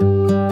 you